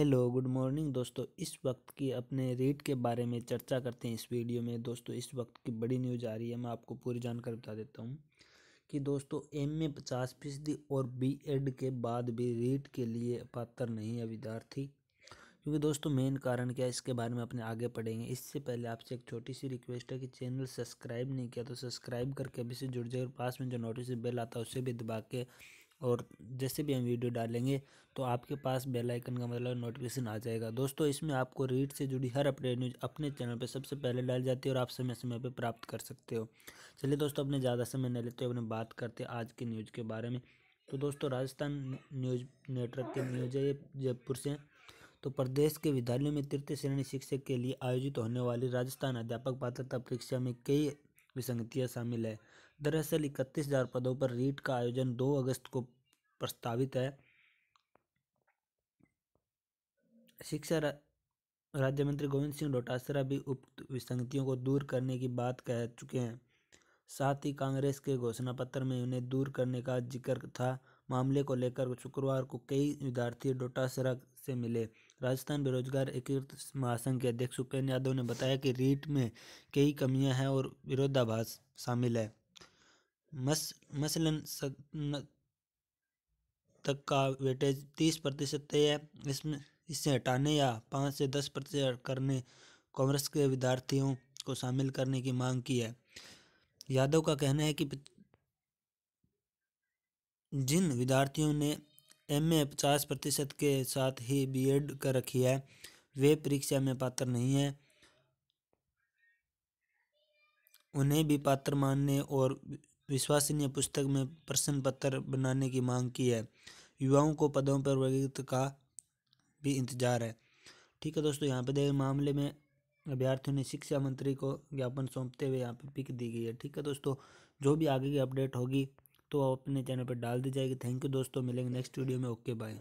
Hello, good morning. दोस्तों, इस वक्त की अपने रेट के बारे में चर्चा करते हैं इस वीडियो में। दोस्तों, इस वक्त की बड़ी न्यूज़ आ रही है, मैं आपको पूरी जानकारी बता देता हूँ कि दोस्तों एम में पचास फ़ीसदी और बी एड के बाद भी रेट के लिए पात्र नहीं है विद्यार्थी। क्योंकि दोस्तों, मेन कारण क्या है, इसके बारे में अपने आगे पढ़ेंगे। इससे पहले आपसे एक छोटी सी रिक्वेस्ट है कि चैनल सब्सक्राइब नहीं किया तो सब्सक्राइब करके अभी से जुड़ जाए और पास में जो नोटिस बेल आता है, उसे भी दबा के और जैसे भी हम वीडियो डालेंगे तो आपके पास बेल आइकन का मतलब नोटिफिकेशन आ जाएगा। दोस्तों, इसमें आपको रीड से जुड़ी हर अपडेट न्यूज़ अपने चैनल पर सबसे पहले डाल जाती है और आप समय समय पर प्राप्त कर सकते हो। चलिए दोस्तों, अपने ज़्यादा समय न लेते अपने बात करते आज की न्यूज़ के बारे में। तो दोस्तों, राजस्थान न्यूज़ नेटवर्क के न्यूज़ है जयपुर से तो प्रदेश के विद्यालयों में तृतीय श्रेणी शिक्षक के लिए आयोजित होने वाली राजस्थान अध्यापक पात्रता परीक्षा में कई विसंगतियाँ शामिल है। दरअसल इकतीस हज़ार पदों पर रीट का आयोजन 2 अगस्त को प्रस्तावित है। शिक्षा रा, राज्य मंत्री गोविंद सिंह डोटासरा भी उक्त विसंगतियों को दूर करने की बात कह चुके हैं। साथ ही कांग्रेस के घोषणा पत्र में उन्हें दूर करने का ज़िक्र था। मामले को लेकर शुक्रवार को कई विद्यार्थी डोटासरा से मिले। राजस्थान बेरोजगार एकीकृत महासंघ के अध्यक्ष उपेन्द्र यादव ने बताया कि रीट में कई कमियाँ हैं और विरोधाभास शामिल है। मस, मसलन तक का वेटेज तीस प्रतिशत तय है। इसमें इससे हटाने या पाँच से दस प्रतिशत करने कांग्रेस के विद्यार्थियों को शामिल करने की मांग की है। यादव का कहना है कि जिन विद्यार्थियों ने एम ए पचास प्रतिशत के साथ ही बीएड कर रखी है। वे परीक्षा में पात्र नहीं है। उन्हें भी पात्र मानने और विश्वसनीय पुस्तक में प्रश्न पत्र बनाने की मांग की है। युवाओं को पदों पर वर्गीकृत का भी इंतज़ार है। ठीक है दोस्तों, यहाँ पे देख मामले में अभ्यर्थियों ने शिक्षा मंत्री को ज्ञापन सौंपते हुए यहाँ पे पिक दी गई है। ठीक है दोस्तों, जो भी आगे की अपडेट होगी तो अपने चैनल पर डाल दी जाएगी। थैंक यू दोस्तों, मिलेंगे नेक्स्ट वीडियो में। Okay, bye.